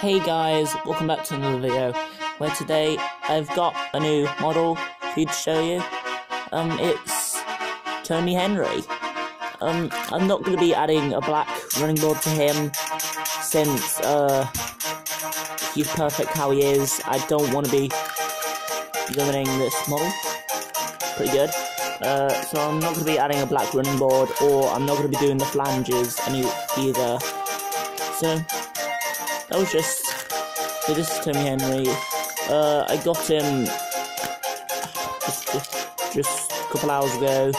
Hey guys, welcome back to another video, where today I've got a new model for you to show you. Um, it's Tomy Henry. Um, I'm not going to be adding a black running board to him, since, uh, he's perfect how he is. I don't want to be limiting this model. Pretty good. Uh, so I'm not going to be adding a black running board, or I'm not going to be doing the flanges any either. So, that was just. So this is Tomy Henry. Uh, I got him just, just, just a couple hours ago.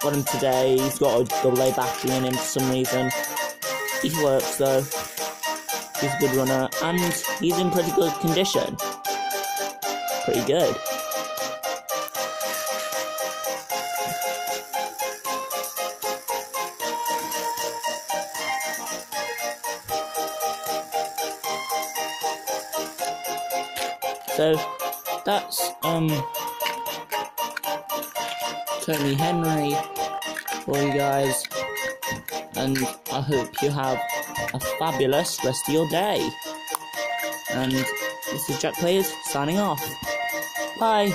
Got him today. He's got a double A battery in him for some reason. He works though. He's a good runner, and he's in pretty good condition. Pretty good. So that's um Tomy Henry for you guys, and I hope you have a fabulous rest of your day. And this is Jack Players signing off. Bye.